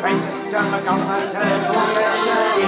Francis, I'm a gun, I'm a